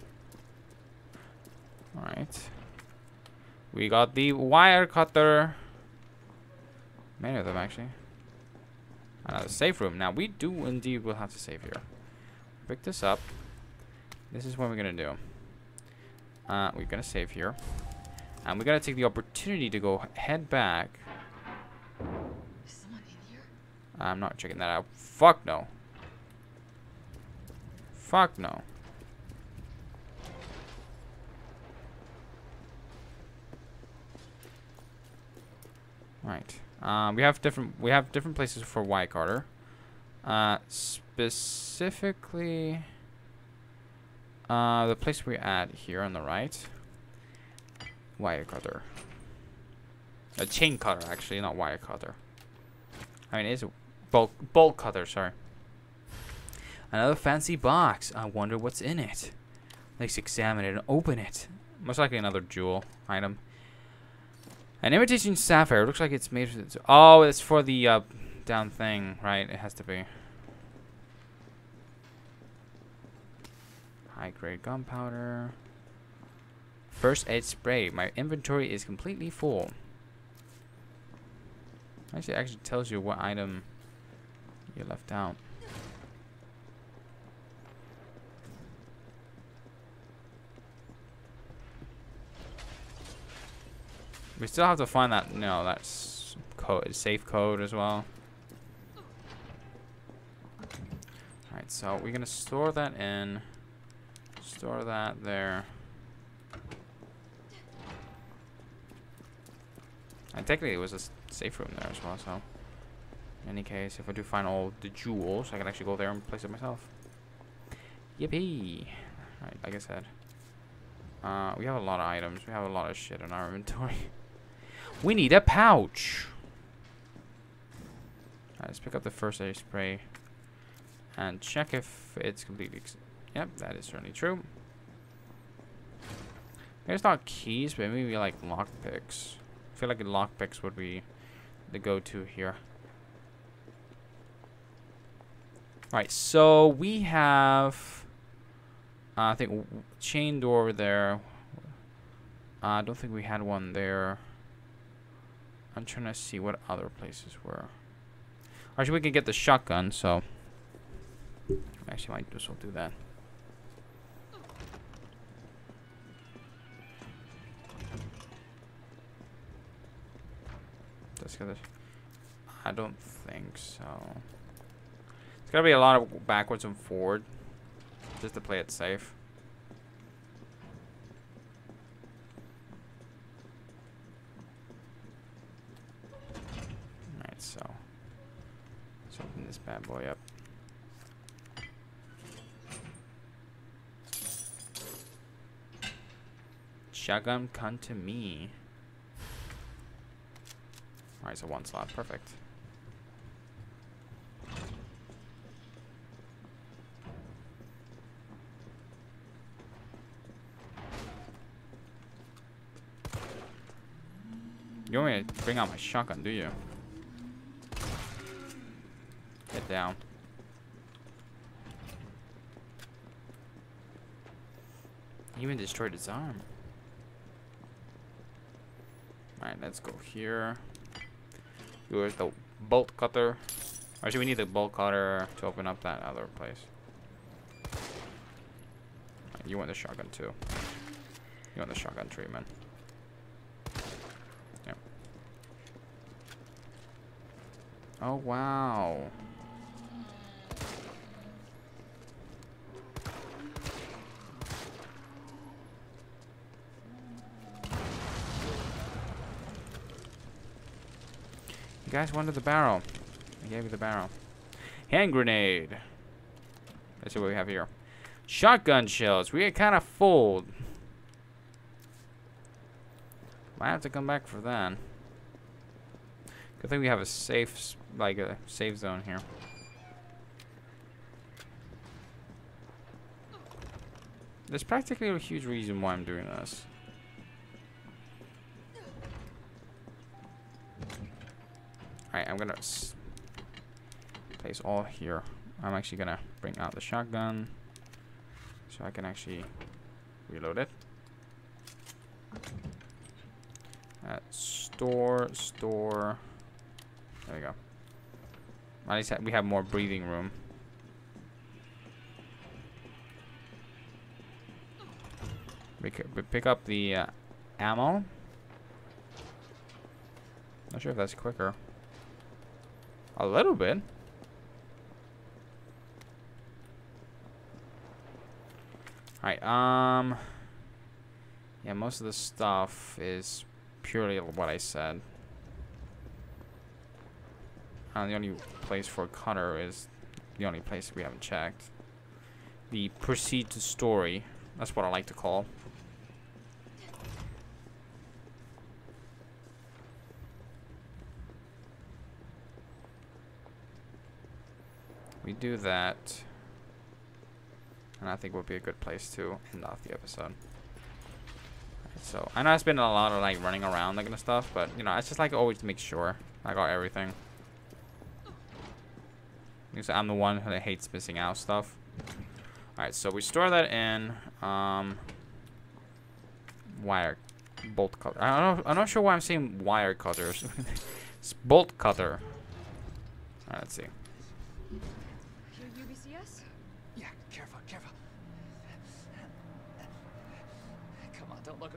Alright. We got the wire cutter. Many of them actually. Another safe room. Now we do indeed will have to save here. Pick this up. This is what we're gonna do. Uh, we're gonna save here. And we're gonna take the opportunity to go head back. Is someone in here? I'm not checking that out. Fuck no. Fuck no. Right. Um, we have different we have different places for Y Carter. Uh, specifically, uh, the place we're at here on the right. Wire cutter. A chain cutter, actually, not wire cutter. I mean, it's a bulk bolt cutter. Sorry. Another fancy box. I wonder what's in it. Let's examine it and open it. Most likely another jewel item. An imitation sapphire. Looks like it's made. For oh, it's for the uh, down thing, right? It has to be. High grade gunpowder. First aid spray. My inventory is completely full. Actually, actually tells you what item you left out. We still have to find that, no, that's code, safe code as well. Alright, so we're gonna store that in, store that there. And technically it was a safe room there as well, so. In any case, if I do find all the jewels, I can actually go there and place it myself. Yippee! Alright, like I said. Uh, we have a lot of items. We have a lot of shit in our inventory. [LAUGHS] We need a pouch. Let's pick up the first aid spray and check if it's completely. Yep, that is certainly true. It's not keys, but maybe like lockpicks. I feel like lockpicks would be the go-to here. Alright, so we have, uh, I think, chain door there. Uh, I don't think we had one there. I'm trying to see what other places were. Actually, we can get the shotgun, so... Actually, might just will do that. Let's. I don't think so. It's gonna be a lot of backwards and forward, just to play it safe. Alright, so let's open this bad boy up. Shotgun come to me. Alright, so one slot, perfect. You want me to bring out my shotgun, do you? Get down. Even destroyed his arm. Alright, let's go here. Here's the bolt cutter. Actually, we need the bolt cutter to open up that other place. You want the shotgun too. You want the shotgun treatment. Oh, wow. You guys wanted the barrel. I gave you the barrel. Hand grenade. Let's see what we have here. Shotgun shells. We get kind of full. Might have to come back for that. Good thing we have a safe, like a safe zone here. There's practically a huge reason why I'm doing this. I'm gonna place all here. I'm actually gonna bring out the shotgun so I can actually reload it. Uh, store, store. There we go. At least we have more breathing room. We could pick up the uh, ammo. Not sure if that's quicker. A little bit. Alright, um... Yeah, most of the stuff is purely what I said. Uh, the only place for cutter is the only place we haven't checked. The proceed to story. That's what I like to call. We do that, and I think would be a good place to end off the episode. So I know it's been a lot of like running around that kind of stuff, but you know it's just like always to make sure I got everything. Because I'm the one who hates missing out stuff. Alright, so we store that in um, wire bolt cutter. I don't know, I'm not sure why I'm saying wire cutters. [LAUGHS] it's bolt cutter. Alright, let's see. Don't look at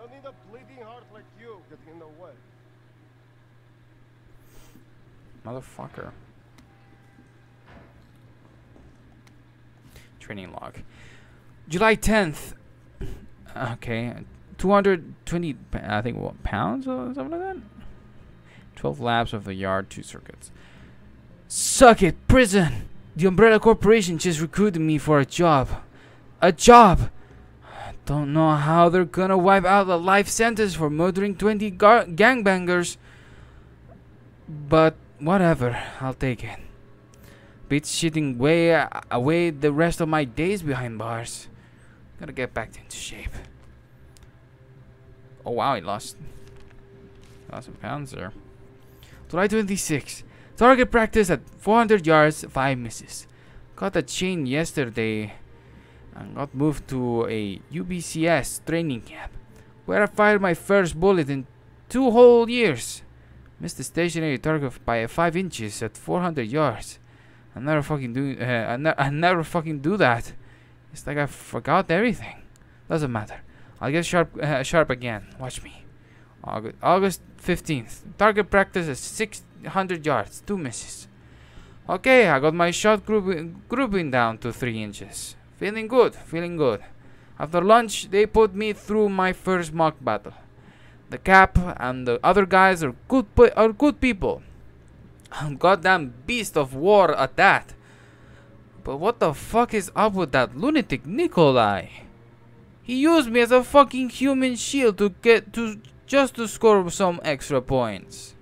Don't need a bleeding heart like you getting in the way. Motherfucker. Training log. July 10th. Okay. 220, pa- I think, what, pounds or something like that? 12 laps of the yard, two circuits. Suck it, prison! The Umbrella Corporation just recruited me for a job. A job! Don't know how they're gonna wipe out a life sentence for murdering 20 gar- gangbangers. But whatever, I'll take it. Beats shitting way a- away the rest of my days behind bars. Gotta get back into shape. Oh wow, he lost, lost some pounds there. July 26. Target practice at 400 yards, 5 misses. Got a chain yesterday and got moved to a UBCS training camp where I fired my first bullet in two whole years. Missed the stationary target by 5 inches at 400 yards. I never fucking do. Uh, I, ne- I never fucking do that. It's like I forgot everything. Doesn't matter. I'll get sharp, uh, sharp again. Watch me. August, August 15th. Target practice at 600 yards. Two misses. Okay, I got my shot grouping, grouping down to 3 inches. Feeling good, feeling good. After lunch, they put me through my first mock battle. The cap and the other guys are good, are good people. [LAUGHS] Goddamn beast of war at that. But what the fuck is up with that lunatic Nikolai? He used me as a fucking human shield to get to just to score some extra points.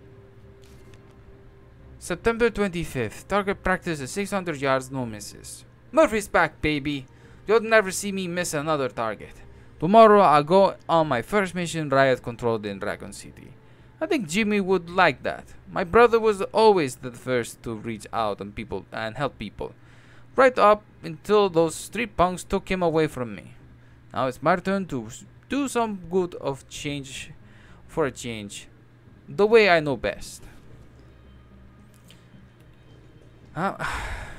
September 25th. Target practice at 600 yards, no misses. Murphy's back, baby. You'll never see me miss another target. Tomorrow I'll go on my first mission riot controlled in Dragon City. I think Jimmy would like that. My brother was always the first to reach out and people and help people. Right up until those street punks took him away from me. Now it's my turn to do some good of change for a change. The way I know best. [SIGHS] Uh, [SIGHS] [SIGHS]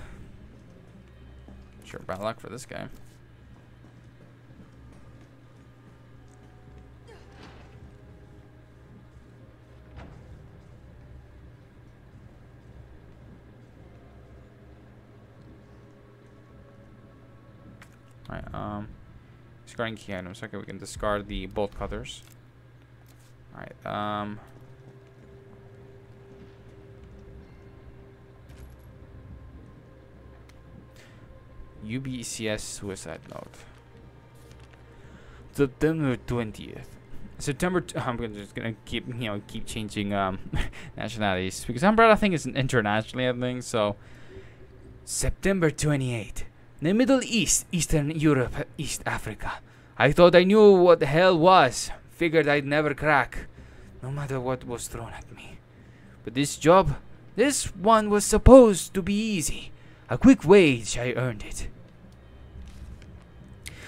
sure, bad luck for this guy. Alright, um discarding key items. Okay, we can discard the bolt cutters. Alright, um UBCS suicide note. September twentieth. September. T- I'm just gonna keep you know keep changing um [LAUGHS] nationalities because Umbrella thing is an internationally a thing. So September twenty eighth. The Middle East, Eastern Europe, East Africa. I thought I knew what the hell was. Figured I'd never crack, no matter what was thrown at me. But this job, this one was supposed to be easy. A quick wage, I earned it.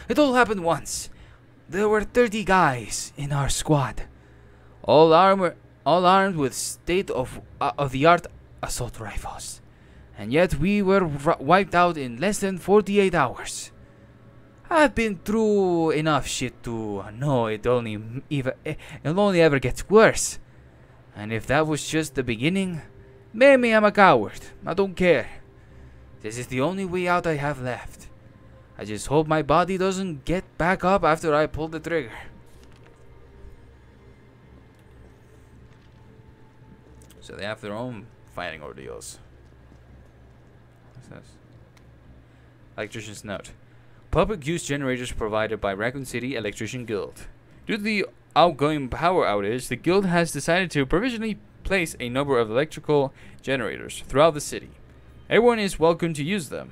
It all happened once. There were 30 guys in our squad, all armor, all armed with state of uh, of the art assault rifles, and yet we were wiped out in less than 48 hours. I've been through enough shit to know it only even it only ever gets worse. And if that was just the beginning, maybe I'm a coward. I don't care. This is the only way out I have left. I just hope my body doesn't get back up after I pull the trigger. So they have their own fighting ordeals. What's this? Electrician's note. Public use generators provided by Raccoon City Electrician Guild. Due to the outgoing power outage, the guild has decided to provisionally place a number of electrical generators throughout the city. Everyone is welcome to use them.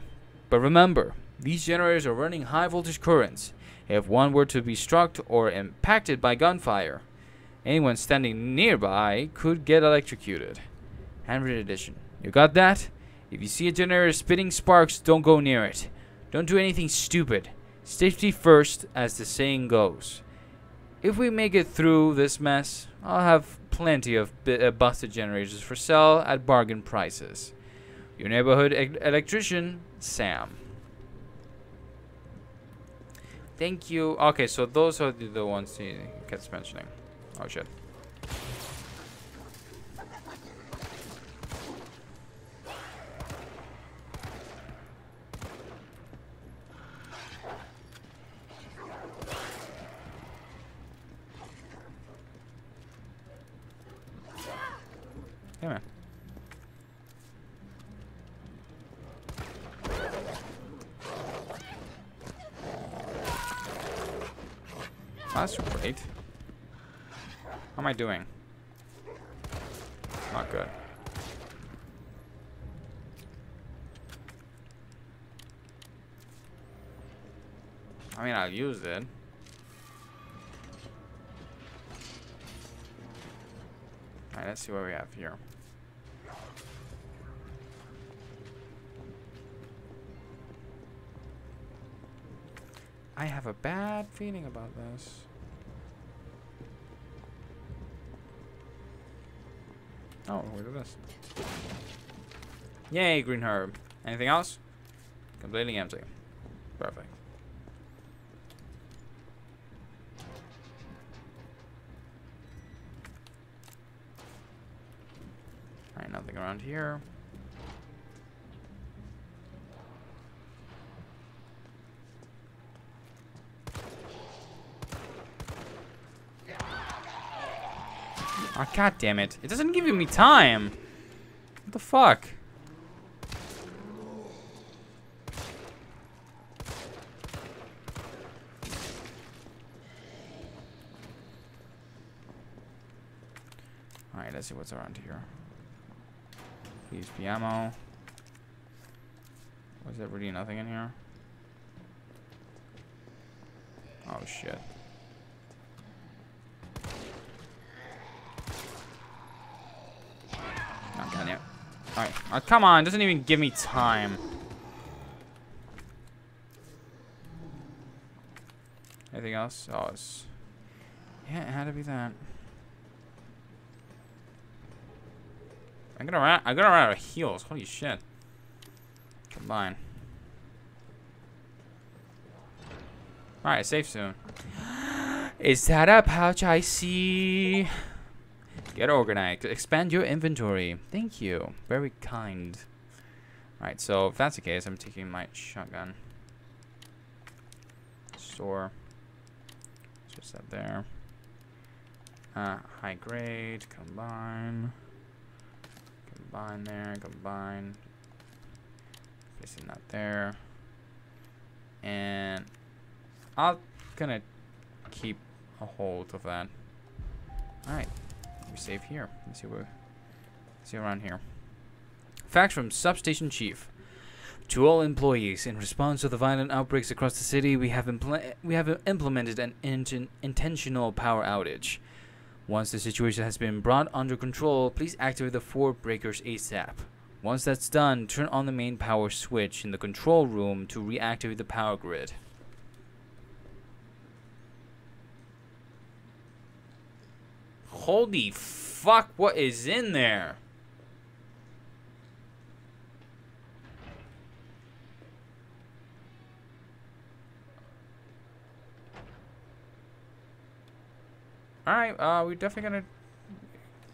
But remember, these generators are running high voltage currents. If one were to be struck or impacted by gunfire, anyone standing nearby could get electrocuted. Handwritten edition. You got that? If you see a generator spitting sparks, don't go near it. Don't do anything stupid. Safety first, as the saying goes. If we make it through this mess, I'll have plenty of uh, busted generators for sale at bargain prices. Your neighborhood electrician, Sam. Thank you. Okay, so those are the, the ones he keeps mentioning. Oh shit. Come on. That's great. How am I doing? Not good. I mean, I'll use it. Alright, let's see what we have here. I have a bad feeling about this. At this. Yay, green herb. Anything else? Completely empty. Perfect. Alright, nothing around here. Ah, oh, god damn it. It doesn't give me time. What the fuck? Alright, let's see what's around here. Please be ammo. Was there really nothing in here? Oh shit. Not done yet. Alright. Oh, come on, doesn't even give me time. Anything else? Oh, it's... Yeah, it had to be that. I'm gonna run. I'm gonna run out of heals. Holy shit! Combine. All right, safe soon. [GASPS] Is that a pouch I see? Get organized. Expand your inventory. Thank you. Very kind. Alright, so if that's the case, I'm taking my shotgun. Store. Just that there. Uh, high grade. Combine. Combine there. Combine. Placing that there. And I'll gonna keep a hold of that. Alright. We save here. Let's see what see around here. Fax from Substation Chief. To all employees, in response to the violent outbreaks across the city, we have we have implemented an in intentional power outage. Once the situation has been brought under control, please activate the four breakers ASAP. Once that's done, turn on the main power switch in the control room to reactivate the power grid. Holy fuck, what is in there? Alright, uh, we're definitely gonna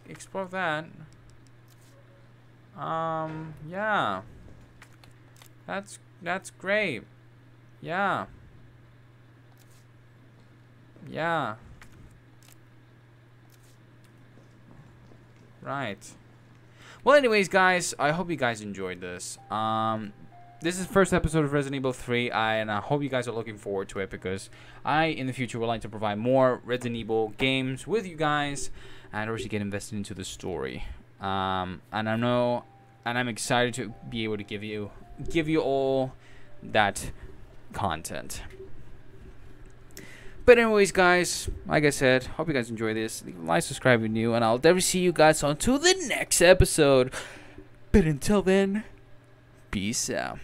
explore that. Um, yeah. That's, that's great. Yeah. Yeah. Right. Well, anyways, guys, I hope you guys enjoyed this. Um, this is the first episode of Resident Evil 3, I, and I hope you guys are looking forward to it because I, in the future, would like to provide more Resident Evil games with you guys and also get invested into the story. Um, and I know, and I'm excited to be able to give you, give you all that content. But anyways, guys, like I said, hope you guys enjoy this. Like, subscribe if you're new, and I'll definitely see you guys on to the next episode. But until then, peace out.